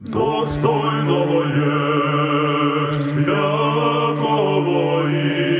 Достойного есть якого и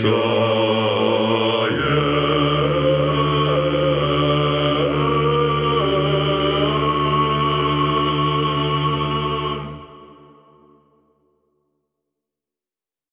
sure.